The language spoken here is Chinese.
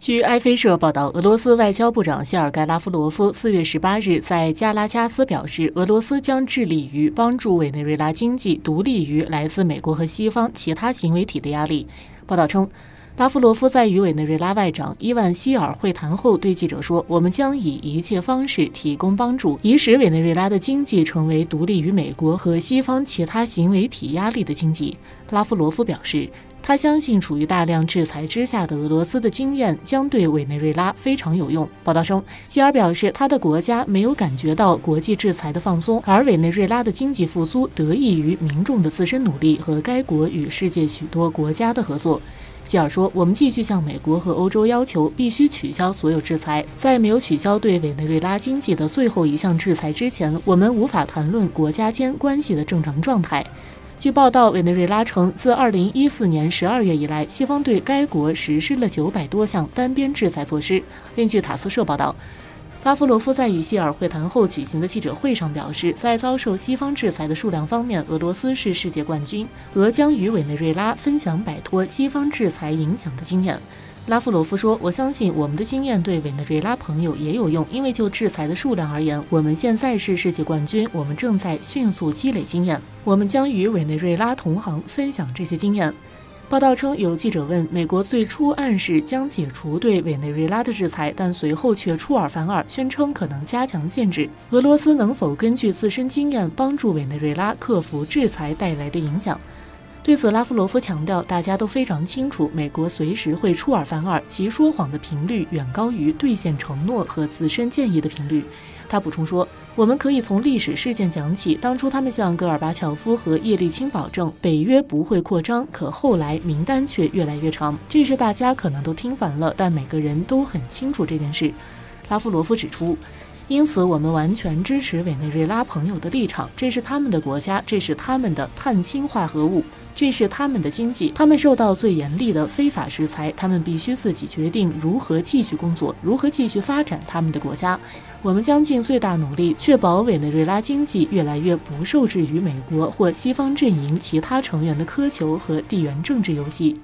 据埃菲社报道，俄罗斯外交部长谢尔盖拉夫罗夫四月十八日在加拉加斯表示，俄罗斯将致力于帮助委内瑞拉经济独立于来自美国和西方其他行为体的压力。报道称，拉夫罗夫在与委内瑞拉外长伊万希尔会谈后对记者说：“我们将以一切方式提供帮助，以使委内瑞拉的经济成为独立于美国和西方其他行为体压力的经济。”拉夫罗夫表示。他相信，处于大量制裁之下的俄罗斯的经验将对委内瑞拉非常有用。报道称，希尔表示，他的国家没有感觉到国际制裁的放松，而委内瑞拉的经济复苏得益于民众的自身努力和该国与世界许多国家的合作。希尔说：“我们继续向美国和欧洲要求，必须取消所有制裁。在没有取消对委内瑞拉经济的最后一项制裁之前，我们无法谈论国家间关系的正常状态。”据报道，委内瑞拉称，自2014年12月以来，西方对该国实施了900多项单边制裁措施。另据塔斯社报道，拉夫罗夫在与希尔会谈后举行的记者会上表示，在遭受西方制裁的数量方面，俄罗斯是世界冠军。俄将与委内瑞拉分享摆脱西方制裁影响的经验。拉夫罗夫说：“我相信我们的经验对委内瑞拉朋友也有用，因为就制裁的数量而言，我们现在是世界冠军。我们正在迅速积累经验，我们将与委内瑞拉同行分享这些经验。”报道称，有记者问美国最初暗示将解除对委内瑞拉的制裁，但随后却出尔反尔，宣称可能加强限制。俄罗斯能否根据自身经验帮助委内瑞拉克服制裁带来的影响？对此，拉夫罗夫强调，大家都非常清楚，美国随时会出尔反尔，其说谎的频率远高于兑现承诺和自身建议的频率。他补充说：“我们可以从历史事件讲起，当初他们向戈尔巴乔夫和叶利钦保证北约不会扩张，可后来名单却越来越长。这是大家可能都听烦了，但每个人都很清楚这件事。”拉夫罗夫指出。因此，我们完全支持委内瑞拉朋友的立场。这是他们的国家，这是他们的碳氢化合物，这是他们的经济。他们受到最严厉的非法制裁，他们必须自己决定如何继续工作，如何继续发展他们的国家。我们将尽最大努力，确保委内瑞拉经济越来越不受制于美国或西方阵营其他成员的苛求和地缘政治游戏。